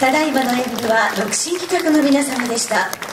ただいまの演舞は独身企画の皆様でした。